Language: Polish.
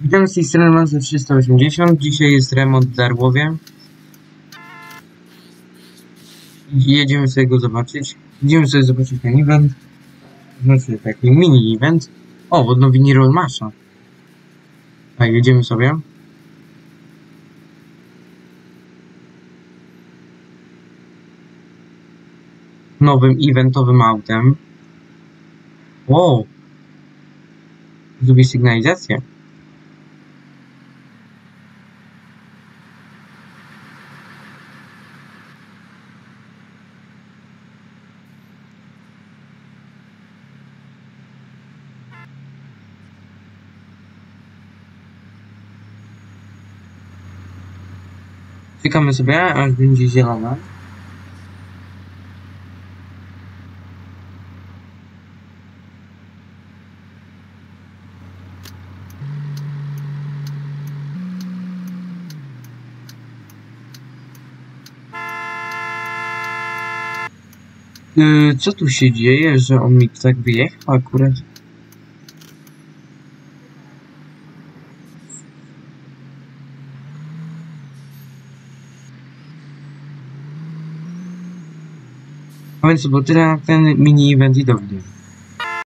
Witam z tej strony Manzo 380. Dzisiaj jest remont w Darłowie. Jedziemy sobie go zobaczyć. Jedziemy sobie zobaczyć ten event. Znaczy taki mini event. O, odnowili Rollmasha. Tak, jedziemy sobie. Nowym eventowym autem. Wow. Zrobię sygnalizację. Czekamy sobie, aż będzie zielona. Yy, co tu się dzieje, że on mi tak wyjechał akurat? A więc, bo tyle na ten mini event i do widzenia.